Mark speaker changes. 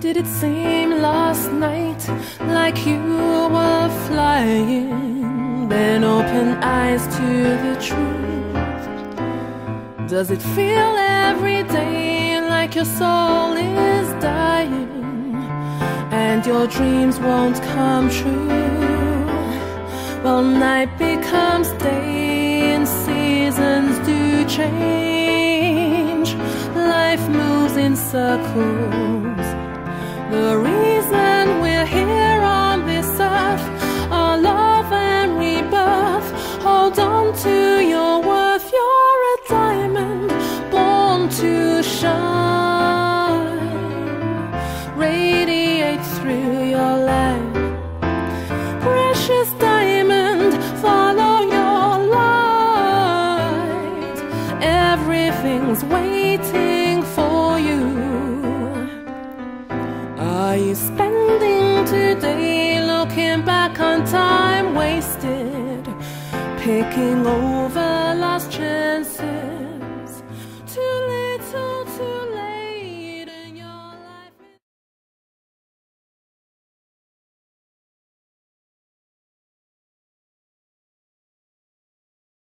Speaker 1: Did it seem last night like you were flying? Then open eyes to the truth. Does it feel every day like your soul is dying and your dreams won't come true? Well, night becomes day and seasons do change. Life moves in circles. The reason we're here on this earth are love and rebirth. Hold on to your worth. You're a diamond born to shine. Radiate through your life. Precious diamond, follow your light. Everything's waiting Are you spending today looking back on time wasted? Picking over lost chances?